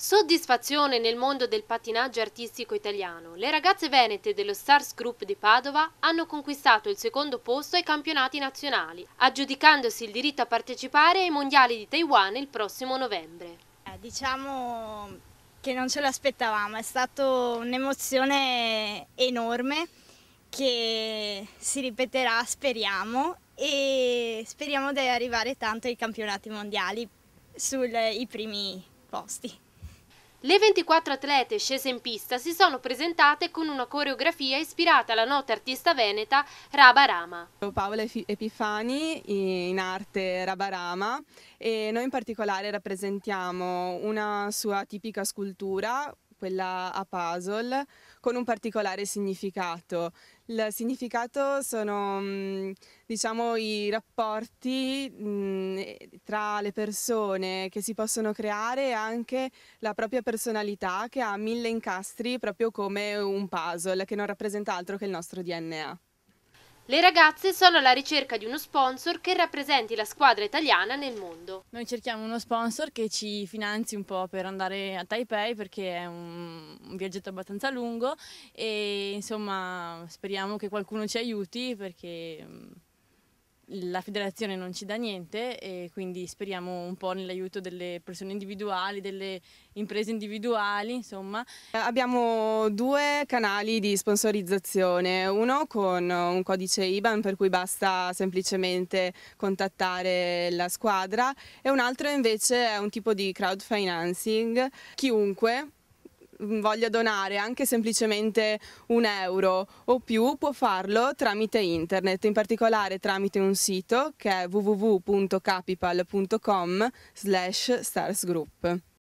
Soddisfazione nel mondo del pattinaggio artistico italiano. Le ragazze venete dello Stars Group di Padova hanno conquistato il secondo posto ai campionati nazionali, aggiudicandosi il diritto a partecipare ai mondiali di Taiwan il prossimo novembre. Eh, diciamo che non ce l'aspettavamo, è stata un'emozione enorme che si ripeterà, speriamo, e speriamo di arrivare tanto ai campionati mondiali sui primi posti. Le 24 atlete scese in pista si sono presentate con una coreografia ispirata alla nota artista veneta Raba Rama. Paola Epifani in arte Raba Rama e noi in particolare rappresentiamo una sua tipica scultura quella a puzzle, con un particolare significato. Il significato sono mm, diciamo, i rapporti mm, tra le persone che si possono creare e anche la propria personalità che ha mille incastri proprio come un puzzle che non rappresenta altro che il nostro DNA. Le ragazze sono alla ricerca di uno sponsor che rappresenti la squadra italiana nel mondo. Noi cerchiamo uno sponsor che ci finanzi un po' per andare a Taipei perché è un, un viaggetto abbastanza lungo e insomma speriamo che qualcuno ci aiuti perché la federazione non ci dà niente e quindi speriamo un po' nell'aiuto delle persone individuali, delle imprese individuali, insomma. Abbiamo due canali di sponsorizzazione, uno con un codice IBAN per cui basta semplicemente contattare la squadra e un altro invece è un tipo di crowdfinancing. Chiunque Mm, voglia donare anche semplicemente un euro o più può farlo tramite internet, in particolare tramite un sito che è www.capipal.com slash starsgroup.